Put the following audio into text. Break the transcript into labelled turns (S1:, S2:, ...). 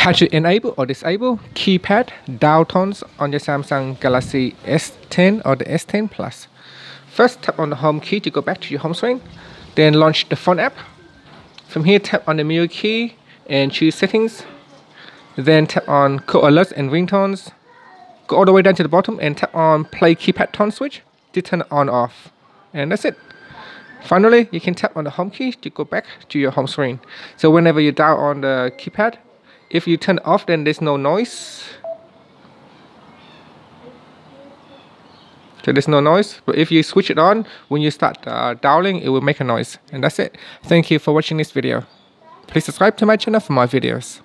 S1: how to enable or disable keypad dial tones on your Samsung Galaxy S10 or the S10 Plus. First tap on the home key to go back to your home screen, then launch the phone app. From here tap on the menu key and choose settings, then tap on call alerts and ringtones. Go all the way down to the bottom and tap on play keypad tone switch to turn on off. And that's it. Finally, you can tap on the home key to go back to your home screen. So whenever you dial on the keypad, if you turn off then there's no noise. So there's no noise but if you switch it on when you start uh, dialing it will make a noise. And that's it. Thank you for watching this video. Please subscribe to my channel for more videos